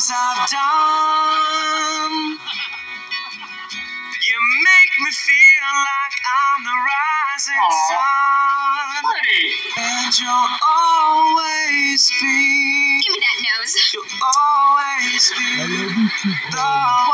things I've done. You make me feel like I'm the rising Aww. sun. Pretty. And you'll always be. Give me that nose. You'll always be. I love you too,